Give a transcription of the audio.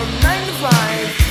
from 9 to 5